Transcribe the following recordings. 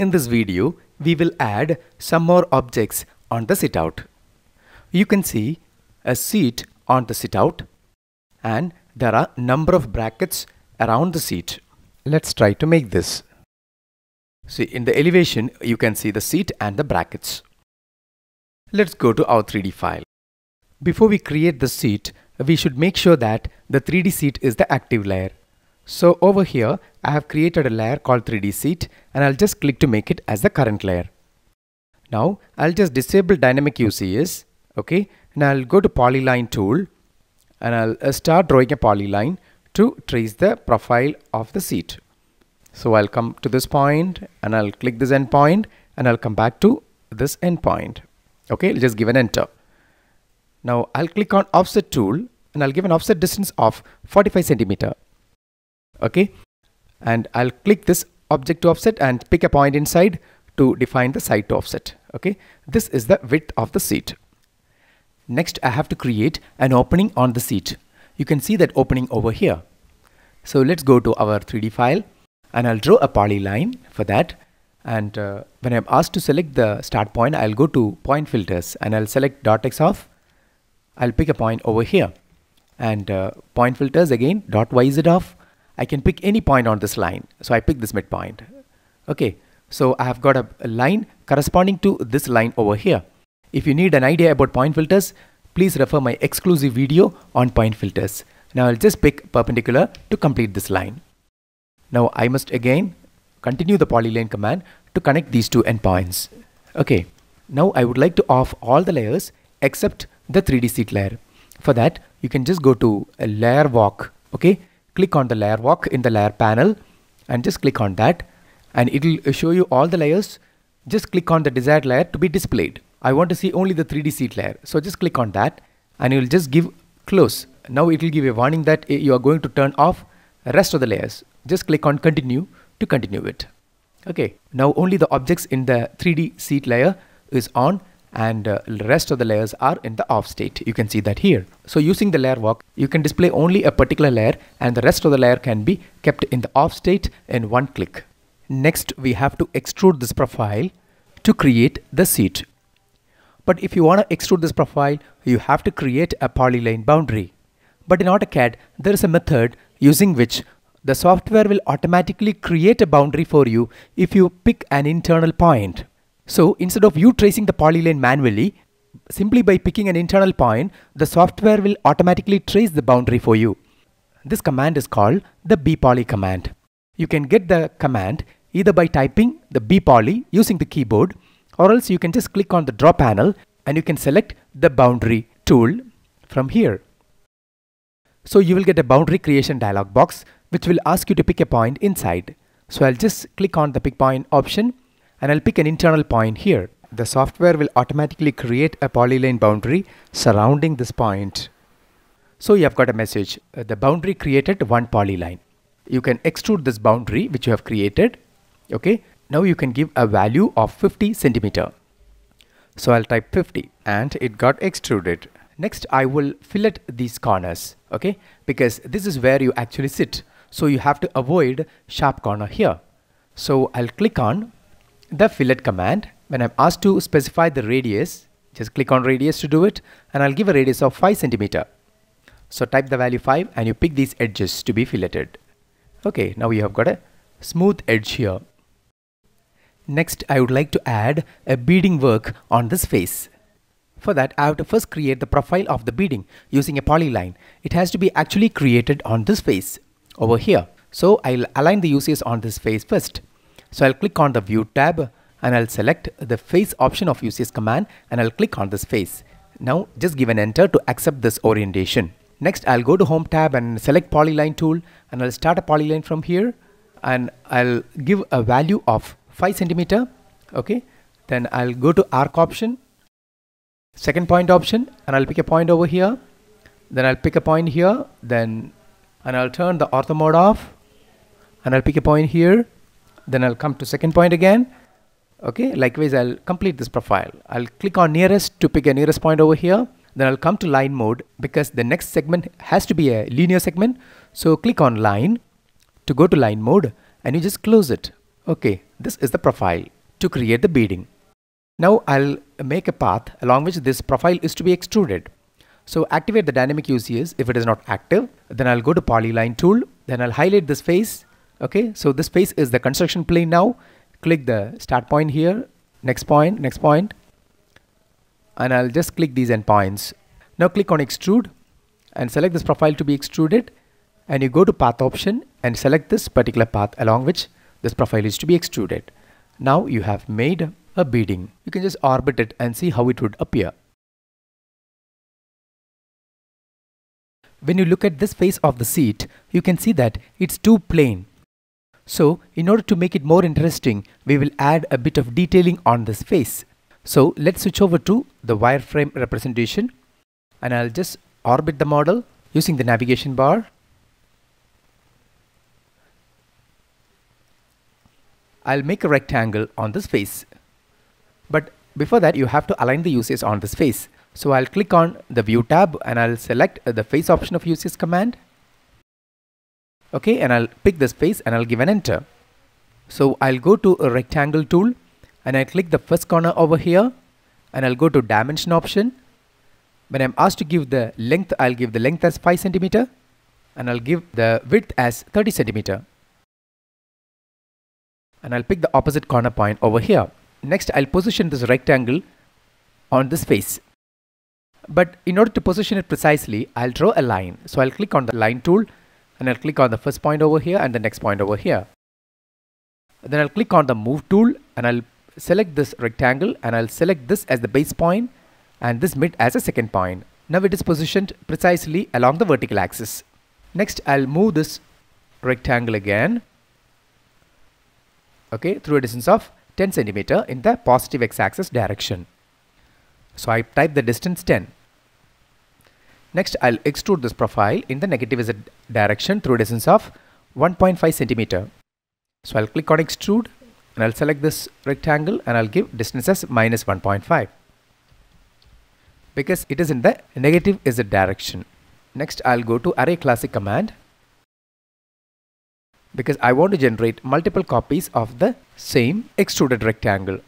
In this video, we will add some more objects on the sit-out. You can see a seat on the sit-out and there are number of brackets around the seat. Let's try to make this. See in the elevation you can see the seat and the brackets. Let's go to our 3D file. Before we create the seat, we should make sure that the 3D seat is the active layer. So over here, I have created a layer called 3D seat and I'll just click to make it as the current layer. Now I'll just disable dynamic UCS, okay, and I'll go to polyline tool and I'll uh, start drawing a polyline to trace the profile of the seat. So I'll come to this point and I'll click this endpoint and I'll come back to this endpoint. Okay, just give an enter. Now I'll click on offset tool and I'll give an offset distance of 45 centimeter. Okay, and I'll click this object to offset and pick a point inside to define the side to offset. Okay, this is the width of the seat. Next, I have to create an opening on the seat. You can see that opening over here. So let's go to our 3D file and I'll draw a polyline for that. And uh, when I'm asked to select the start point, I'll go to point filters and I'll select dot x off. I'll pick a point over here and uh, point filters again dot yz off. I can pick any point on this line. So I pick this midpoint. Okay. So I have got a, line corresponding to this line over here. If you need an idea about point filters, please refer my exclusive video on point filters. Now I'll just pick perpendicular to complete this line. Now I must again continue the polyline command to connect these two endpoints. Okay, now I would like to off all the layers except the 3D seat layer. For that, you can just go to a layer walk. Okay, click on the layer walk in the layer panel and just click on that and it will show you all the layers. Just click on the desired layer to be displayed. I want to see only the 3D seat layer. So just click on that and you will just give close. Now it will give a warning that eh, you are going to turn off rest of the layers. Just click on continue to continue it. Okay, now only the objects in the 3D seat layer is on and uh, rest of the layers are in the off state. You can see that here. So using the layer walk, you can display only a particular layer and the rest of the layer can be kept in the off state in one click. Next, we have to extrude this profile to create the seat. But if you want to extrude this profile, you have to create a polyline boundary. But in AutoCAD, there is a method using which the software will automatically create a boundary for you if you pick an internal point. So instead of you tracing the polyline manually, simply by picking an internal point, the software will automatically trace the boundary for you. This command is called the bpoly command. You can get the command either by typing the bpoly using the keyboard or else you can just click on the draw panel and you can select the boundary tool from here. So you will get a boundary creation dialog box which will ask you to pick a point inside. So I'll just click on the pick point option and I'll pick an internal point here. The software will automatically create a polyline boundary surrounding this point. So you have got a message, uh, the boundary created one polyline. You can extrude this boundary which you have created. Okay, now you can give a value of 50 centimeter. So I'll type 50 and it got extruded. Next I will fillet these corners, okay, because this is where you actually sit. So you have to avoid sharp corner here. So I'll click on the fillet command. When I'm asked to specify the radius, just click on radius to do it and I'll give a radius of 5 centimeter. So type the value 5 and you pick these edges to be filleted. Okay, now you have got a smooth edge here. Next, I would like to add a beading work on this face. For that, I have to first create the profile of the beading using a polyline. It has to be actually created on this face over here. So I'll align the UCS on this face first. So I'll click on the view tab and I'll select the face option of UCS command and I'll click on this face. Now just give an enter to accept this orientation. Next I'll go to home tab and select polyline tool and I'll start a polyline from here and I'll give a value of 5 centimeter okay then I'll go to arc option second point option and I'll pick a point over here then I'll pick a point here then and I'll turn the ortho mode off and I'll pick a point here then I'll come to second point again okay likewise I'll complete this profile I'll click on nearest to pick a nearest point over here then I'll come to line mode because the next segment has to be a linear segment so click on line to go to line mode and you just close it okay this is the profile to create the beading. Now I'll make a path along which this profile is to be extruded. So activate the dynamic UCS if it is not active. Then I'll go to polyline tool. Then I'll highlight this face. Okay, so this face is the construction plane now. Click the start point here, next point, next. And I'll just click these endpoints. Now click on extrude and select this profile to be extruded. And you go to path option and select this particular path along which this profile is to be extruded. Now you have made a beading. You can just orbit it and see how it would appear. When you look at this face of the seat, you can see that it's too plain. So, in order to make it more interesting, we will add a bit of detailing on this face. So, let's switch over to the wireframe representation and I'll just orbit the model using the navigation bar. I'll make a rectangle on this face. But before that, you have to align the UCS on this face. So I'll click on the view tab and I'll select the face option of UCS command. Okay, and I'll pick this face and I'll give an enter. So I'll go to a rectangle tool and I click the first corner over here and I'll go to dimension option. When I'm asked to give the length, I'll give the length as 5 centimeter and I'll give the width as 30 centimeter. And I'll pick the opposite corner point over here. Next, I'll position this rectangle on this face. But in order to position it precisely, I'll draw a line. So I'll click on the line tool and I'll click on the first point over here and the next point over here. Then I'll click on the move tool and I'll select this rectangle and I'll select this as the base point and this mid as a second point. Now it is positioned precisely along the vertical axis. Next I'll move this rectangle again okay through a distance of 10 centimeter in the positive x-axis direction. So I type the distance 10. Next I'll extrude this profile in the negative z direction through a distance of 1.5 centimeter. So I'll click on extrude and I'll select this rectangle and I'll give distance as minus 1.5 because it is in the negative z direction. Next I'll go to array classic command because I want to generate multiple copies of the same extruded rectangle.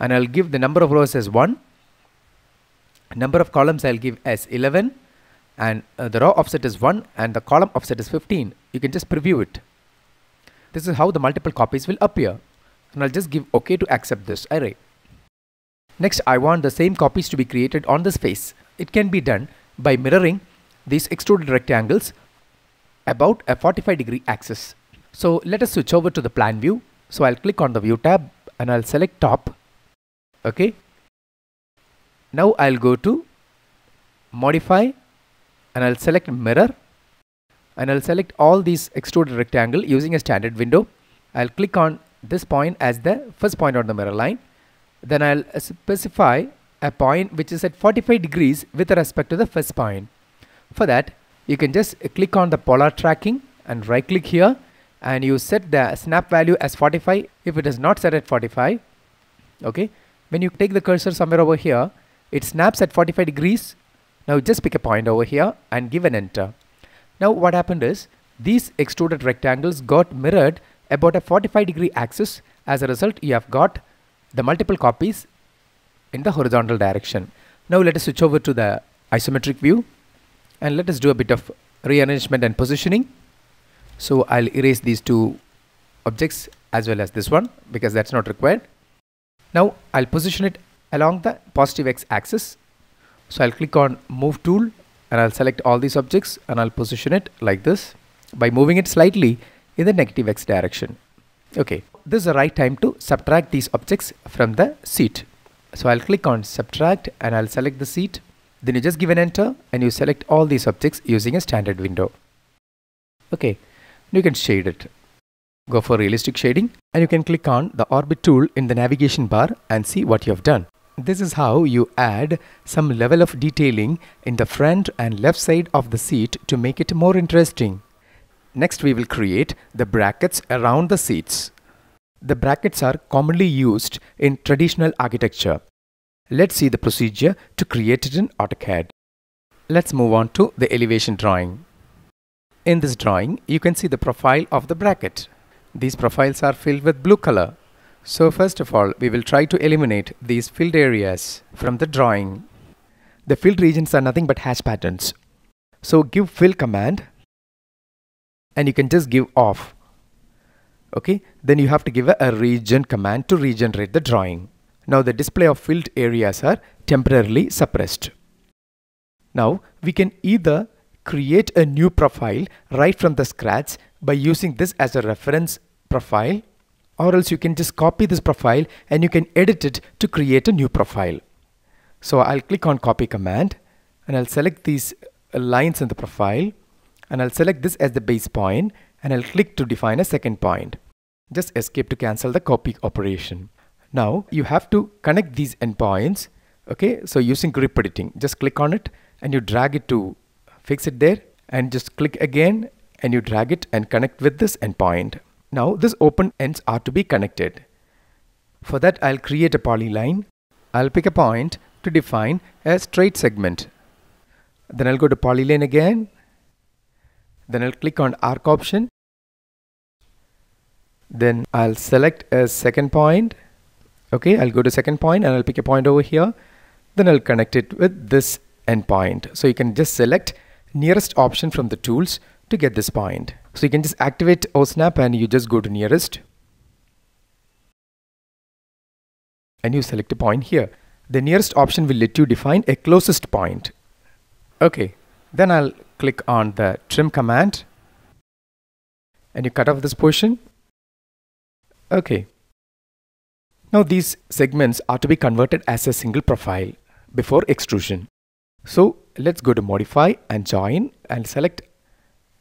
And I'll give the number of rows as 1, number of columns I'll give as 11 and uh, the row offset is 1 and the column offset is 15. You can just preview it. This is how the multiple copies will appear. And I'll just give OK to accept this array. Next, I want the same copies to be created on this face. It can be done by mirroring these extruded rectangles about a 45 degree axis. So let us switch over to the plan view. So I'll click on the view tab and I'll select top. Okay. Now I'll go to modify and I'll select mirror and I'll select all these extruded rectangle using a standard window. I'll click on this point as the first point on the mirror line. Then I'll specify a point which is at 45 degrees with respect to the first point. For that, you can just click on the polar tracking and right click here and you set the snap value as 45 if it is not set at 45. Okay. When you take the cursor somewhere over here, it snaps at 45 degrees. Now just pick a point over here and give an enter. Now what happened is these extruded rectangles got mirrored about a 45 degree axis. As a result, you have got the multiple copies in the horizontal direction. Now let us switch over to the isometric view and let us do a bit of rearrangement and positioning. So I'll erase these two objects as well as this one because that's not required. Now I'll position it along the positive x axis. So I'll click on move tool and I'll select all these objects and I'll position it like this by moving it slightly in the negative x direction. Okay, this is the right time to subtract these objects from the seat. So I'll click on subtract and I'll select the seat then you just give an enter and you select all these objects using a standard window. Okay, you can shade it. Go for realistic shading and you can click on the orbit tool in the navigation bar and see what you have done. This is how you add some level of detailing in the front and left side of the seat to make it more interesting. Next we will create the brackets around the seats. The brackets are commonly used in traditional architecture. Let's see the procedure to create it in AutoCAD. Let's move on to the elevation drawing. In this drawing, you can see the profile of the bracket. These profiles are filled with blue color. So first of all, we will try to eliminate these filled areas from the drawing. The filled regions are nothing but hatch patterns. So give fill command and you can just give off. Okay, then you have to give a, a regen command to regenerate the drawing. Now the display of filled areas are temporarily suppressed. Now we can either create a new profile right from the scratch by using this as a reference profile or else you can just copy this profile and you can edit it to create a new profile. So I'll click on copy command and I'll select these uh, lines in the profile and I'll select this as the base point and I'll click to define a second point. Just escape to cancel the copy operation. Now you have to connect these endpoints. Okay, so using grip editing, just click on it and you drag it to fix it there and just click again and you drag it and connect with this endpoint. Now this open ends are to be connected. For that I'll create a polyline. I'll pick a point to define a straight segment. Then I'll go to polyline again. Then I'll click on arc option. Then I'll select a second point. Okay, I'll go to second point and I'll pick a point over here. Then I'll connect it with this endpoint. So you can just select nearest option from the tools to get this point. So you can just activate OSNAP and you just go to nearest. And you select a point here. The nearest option will let you define a closest point. Okay, then I'll click on the trim command and you cut off this portion. Okay. Now these segments are to be converted as a single profile before extrusion. So let's go to modify and join and select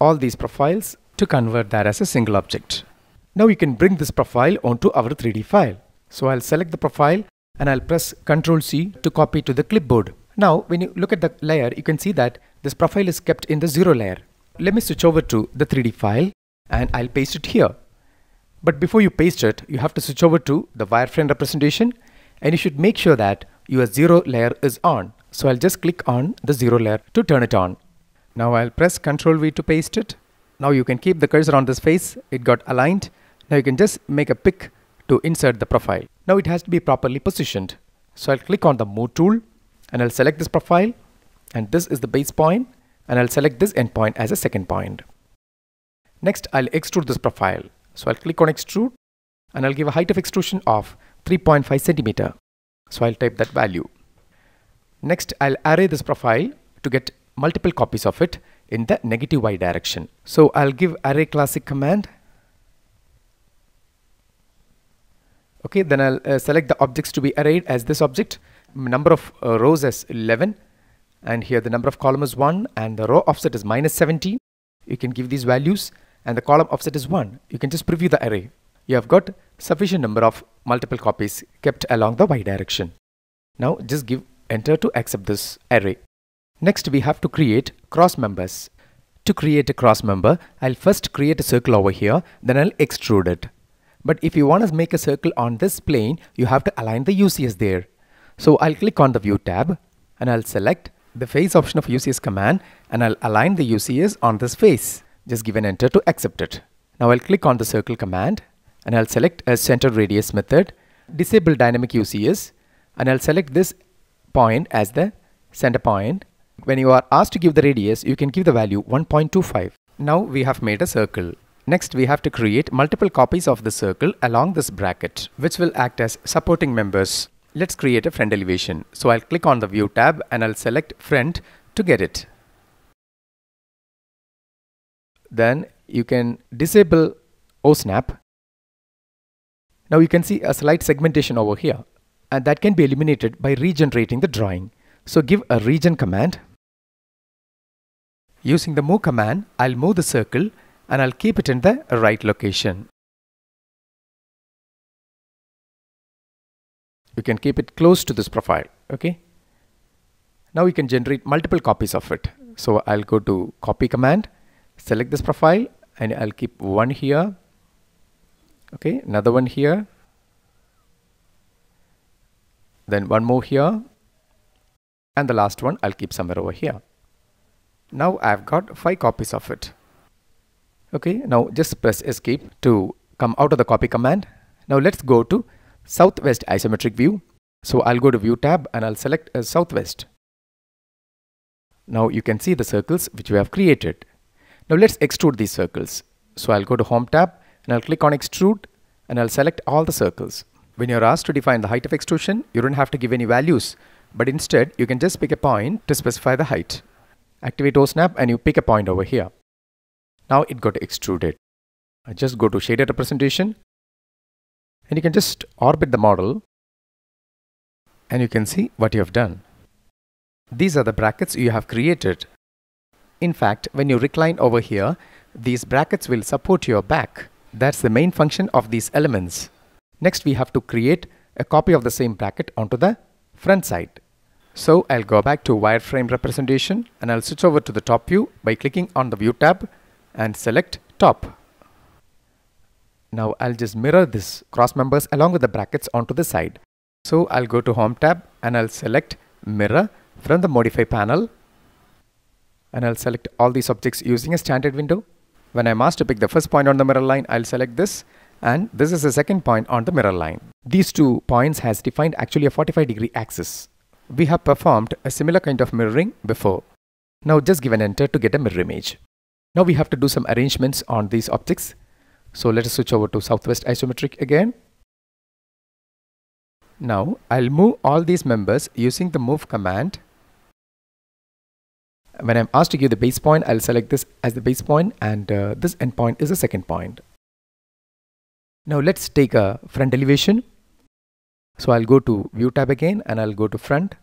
all these profiles to convert that as a single object. Now you can bring this profile onto our 3D file. So I'll select the profile and I'll press Ctrl C to copy to the clipboard. Now when you look at the layer you can see that this profile is kept in the 0 layer. Let me switch over to the 3D file and I'll paste it here. But before you paste it you have to switch over to the wireframe representation and you should make sure that your 0 layer is on. So I'll just click on the 0 layer to turn it on. Now I'll press Ctrl V to paste it. Now you can keep the cursor on this face. It got aligned. Now you can just make a pick to insert the profile. Now it has to be properly positioned. So I'll click on the move tool and I'll select this profile and this is the base point and I'll select this endpoint as a second point. Next I'll extrude this profile. So I'll click on extrude and I'll give a height of extrusion of 3.5 centimeter. So I'll type that value. Next, I'll array this profile to get multiple copies of it in the negative y direction. So I'll give array classic command. Okay, then I'll uh, select the objects to be arrayed as this object. Number of uh, rows as 11 and here the number of column is 1 and the row offset is minus 17. You can give these values and the column offset is 1. You can just preview the array. You have got sufficient number of multiple copies kept along the y direction. Now just give enter to accept this array. Next we have to create cross members. To create a cross member, I'll first create a circle over here, then I'll extrude it. But if you want to make a circle on this plane, you have to align the UCS there. So I'll click on the view tab and I'll select the face option of UCS command and I'll align the UCS on this face. Just give an enter to accept it. Now I'll click on the circle command and I'll select a center radius method, disable dynamic UCS and I'll select this point as the center point. When you are asked to give the radius, you can give the value 1.25. Now we have made a circle. Next, we have to create multiple copies of the circle along this bracket, which will act as supporting members. Let's create a front elevation. So I'll click on the view tab and I'll select front to get it. Then you can disable OSNAP. Now you can see a slight segmentation over here and that can be eliminated by regenerating the drawing. So give a regen command. Using the move command, I'll move the circle and I'll keep it in the right location. You can keep it close to this profile, okay? Now you can generate multiple copies of it. So I'll go to copy command, select this profile and I'll keep one here, okay, another one here, then one more here and the last one I'll keep somewhere over here. Now I've got five copies of it. Okay, now just press escape to come out of the copy command. Now let's go to southwest isometric view. So I'll go to view tab and I'll select uh, southwest. Now you can see the circles which we have created. Now let's extrude these circles. So I'll go to home tab and I'll click on extrude and I'll select all the circles. When you're asked to define the height of extrusion, you don't have to give any values, but instead you can just pick a point to specify the height. Activate OSNAP and you pick a point over here. Now it got extruded. I just go to shaded representation and you can just orbit the model and you can see what you have done. These are the brackets you have created. In fact, when you recline over here, these brackets will support your back. That's the main function of these elements. Next, we have to create a copy of the same bracket onto the front side. So I'll go back to wireframe representation and I'll switch over to the top view by clicking on the view tab and select top. Now I'll just mirror this cross members along with the brackets onto the side. So I'll go to home tab and I'll select mirror from the modify panel and I'll select all these objects using a standard window. When I'm asked to pick the first point on the mirror line, I'll select this and this is the second point on the mirror line. These two points has defined actually a 45 degree axis. We have performed a similar kind of mirroring before. Now just give an enter to get a mirror image. Now we have to do some arrangements on these objects. So let us switch over to Southwest Isometric again. Now I'll move all these members using the move command when I'm asked to give the base point, I'll select this as the base point and uh, this endpoint is the second point. Now let's take a front elevation. So I'll go to view tab again and I'll go to front.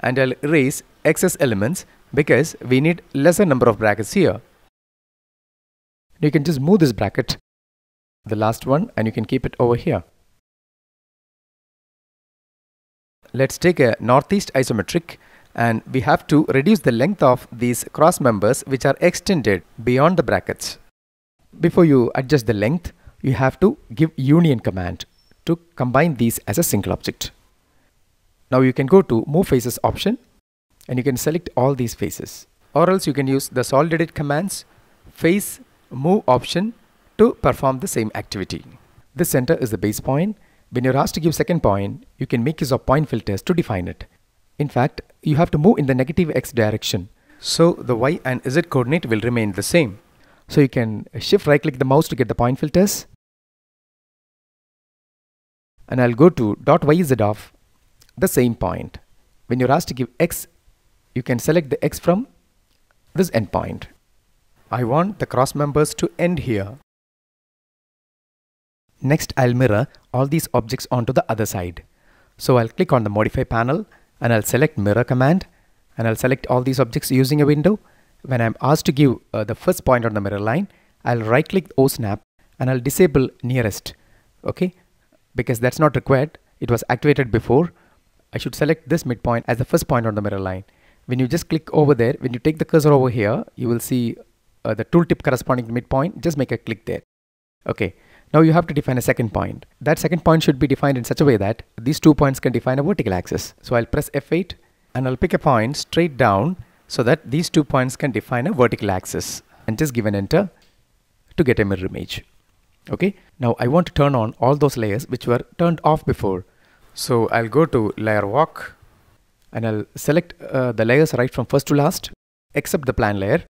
And I'll erase excess elements because we need lesser number of brackets here. You can just move this bracket, the last one, and you can keep it over here. let's take a northeast isometric and we have to reduce the length of these cross members which are extended beyond the brackets. Before you adjust the length, you have to give union command to combine these as a single object. Now you can go to move faces option and you can select all these faces or else you can use the solid edit commands face move option to perform the same activity. This center is the base point when you're asked to give second point, you can make use of point filters to define it. In fact, you have to move in the negative x direction. So the y and z coordinate will remain the same. So you can shift right click the mouse to get the point filters. And I'll go to dot yz of the same point. When you're asked to give x, you can select the x from this endpoint. I want the cross members to end here. Next, I'll mirror all these objects onto the other side. So I'll click on the modify panel and I'll select mirror command and I'll select all these objects using a window. When I'm asked to give uh, the first point on the mirror line, I'll right click OSNAP and I'll disable nearest. Okay, because that's not required. It was activated before. I should select this midpoint as the first point on the mirror line. When you just click over there, when you take the cursor over here, you will see uh, the tooltip corresponding to midpoint. Just make a click there. Okay, now you have to define a second point. That second point should be defined in such a way that these two points can define a vertical axis. So I'll press F8 and I'll pick a point straight down so that these two points can define a vertical axis and just give an enter to get a mirror image. Okay, now I want to turn on all those layers which were turned off before. So I'll go to layer walk and I'll select uh, the layers right from first to last except the plan layer.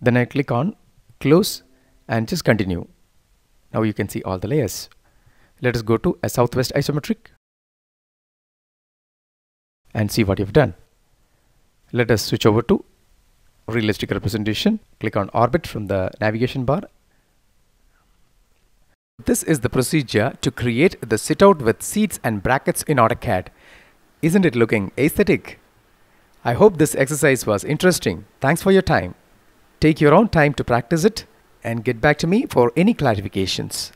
Then I click on close and just continue. Now you can see all the layers. Let us go to a southwest isometric and see what you've done. Let us switch over to realistic representation. Click on orbit from the navigation bar. This is the procedure to create the sit-out with seats and brackets in AutoCAD. Isn't it looking aesthetic? I hope this exercise was interesting. Thanks for your time. Take your own time to practice it and get back to me for any clarifications.